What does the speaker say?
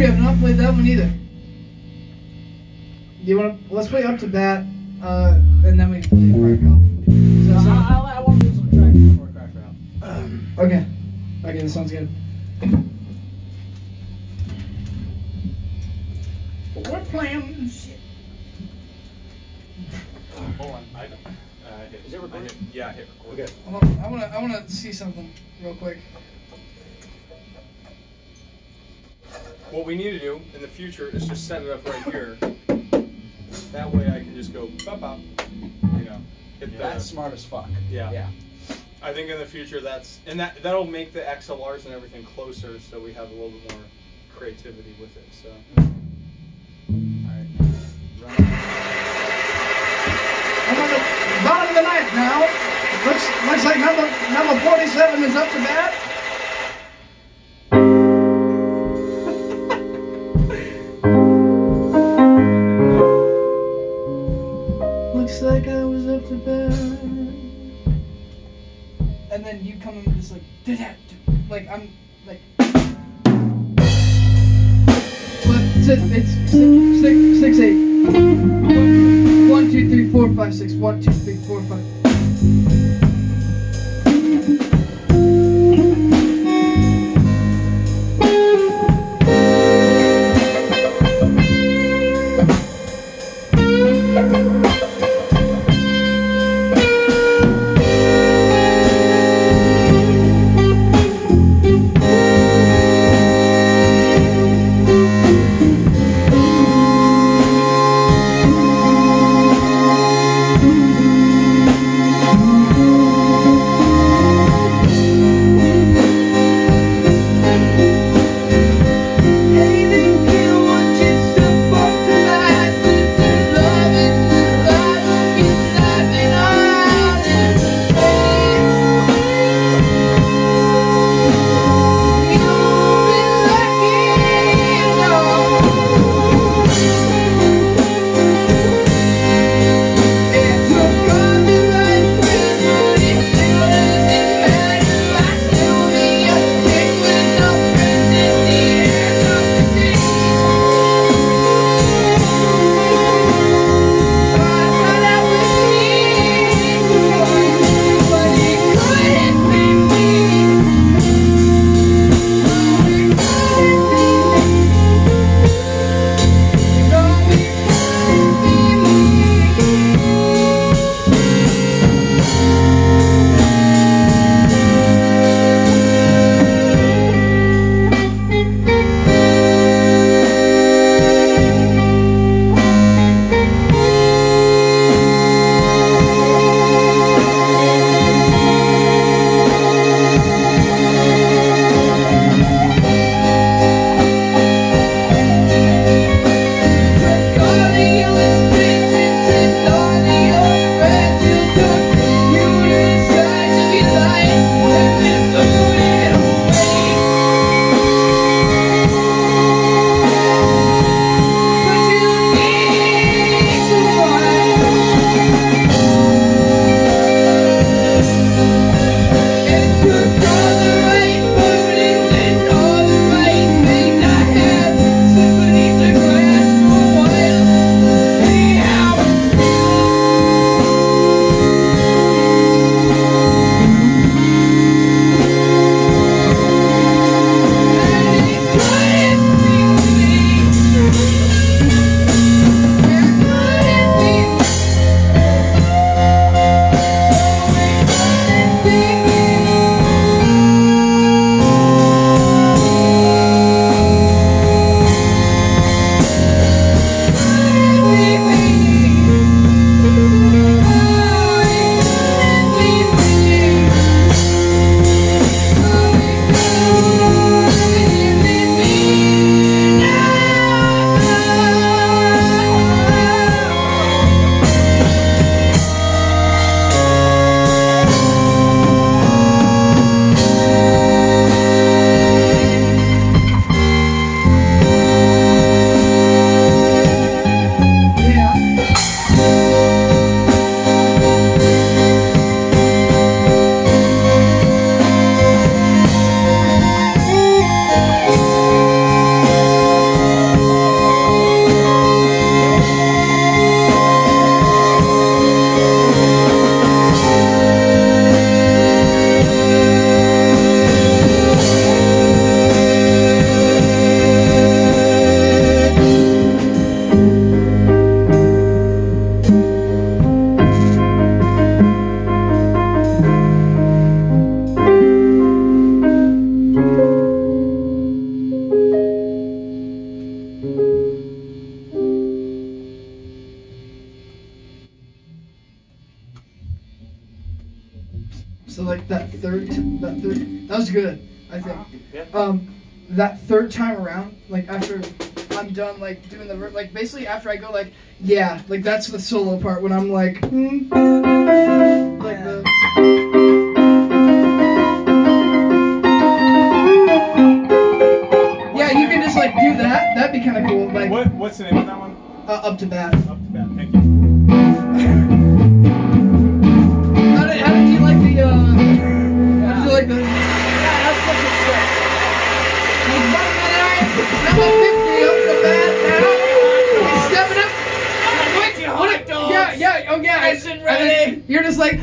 we have not played that one either. Do you want to? Let's play up to bat, uh, and then we can play crack out. Does that I, sound- I, I want to do some tracking before crack out. Okay. Okay, that sounds good. We're playing shit. Hold on. I, uh, hit, Is it recording? I hit, yeah, I hit record. Okay. Hold on, I wanna, I wanna see something real quick. What we need to do in the future is just set it up right here. That way I can just go bop bop. You know, hit the. That's smart as fuck. Yeah. Yeah. I think in the future that's and that that'll make the XLRs and everything closer, so we have a little bit more creativity with it. So. Alright. Run. I'm on the bottom of the ninth now. Looks, looks like number, number 47 is up to bat. To. And then you come in just like, like I'm like. Six, six, six, eight. One, two, three, four, five, six. One, two, three, four, five. That third, t- that third, that was good. I think. Yeah. Um, that third time around, like after I'm done, like doing the ver- like basically after I go like yeah, like that's the solo part when I'm like hmm, like the. Yeah, you can just like do that. That'd be kind of cool. Like What What's the name of that one? uh, up to bat. Up to bat. Thank you. You're just like,